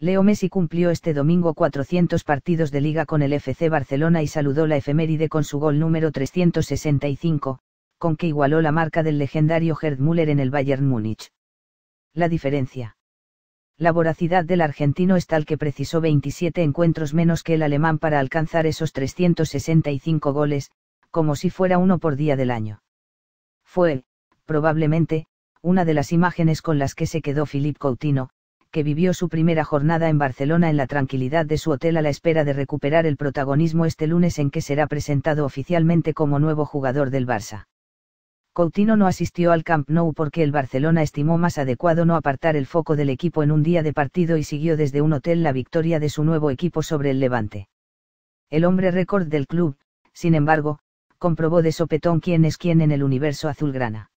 Leo Messi cumplió este domingo 400 partidos de liga con el FC Barcelona y saludó la efeméride con su gol número 365, con que igualó la marca del legendario Gerd Müller en el Bayern Múnich. La diferencia. La voracidad del argentino es tal que precisó 27 encuentros menos que el alemán para alcanzar esos 365 goles, como si fuera uno por día del año. Fue, probablemente, una de las imágenes con las que se quedó Philippe Coutinho, que vivió su primera jornada en Barcelona en la tranquilidad de su hotel a la espera de recuperar el protagonismo este lunes en que será presentado oficialmente como nuevo jugador del Barça. Coutinho no asistió al Camp Nou porque el Barcelona estimó más adecuado no apartar el foco del equipo en un día de partido y siguió desde un hotel la victoria de su nuevo equipo sobre el Levante. El hombre récord del club, sin embargo, comprobó de sopetón quién es quién en el universo azulgrana.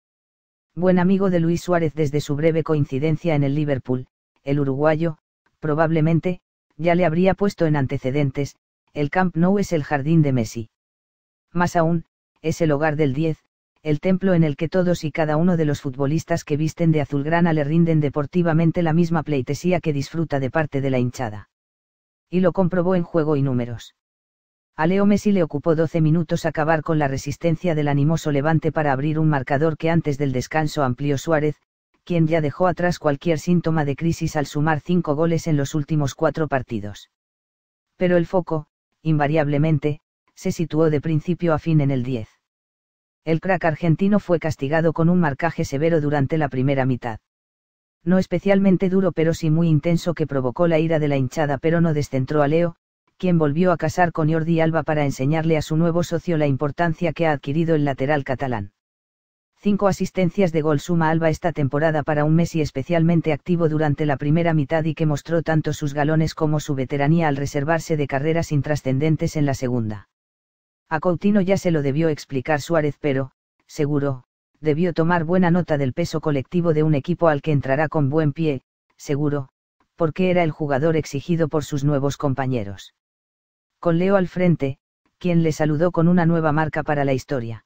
Buen amigo de Luis Suárez desde su breve coincidencia en el Liverpool, el uruguayo, probablemente, ya le habría puesto en antecedentes, el Camp Nou es el jardín de Messi. Más aún, es el hogar del 10, el templo en el que todos y cada uno de los futbolistas que visten de azulgrana le rinden deportivamente la misma pleitesía que disfruta de parte de la hinchada. Y lo comprobó en juego y números. A Leo Messi le ocupó 12 minutos acabar con la resistencia del animoso Levante para abrir un marcador que antes del descanso amplió Suárez, quien ya dejó atrás cualquier síntoma de crisis al sumar cinco goles en los últimos cuatro partidos. Pero el foco, invariablemente, se situó de principio a fin en el 10. El crack argentino fue castigado con un marcaje severo durante la primera mitad. No especialmente duro pero sí muy intenso que provocó la ira de la hinchada pero no descentró a Leo, quien volvió a casar con Jordi Alba para enseñarle a su nuevo socio la importancia que ha adquirido el lateral catalán. Cinco asistencias de gol suma Alba esta temporada para un Messi especialmente activo durante la primera mitad y que mostró tanto sus galones como su veteranía al reservarse de carreras intrascendentes en la segunda. A Coutinho ya se lo debió explicar Suárez pero, seguro, debió tomar buena nota del peso colectivo de un equipo al que entrará con buen pie, seguro, porque era el jugador exigido por sus nuevos compañeros. Con Leo al frente, quien le saludó con una nueva marca para la historia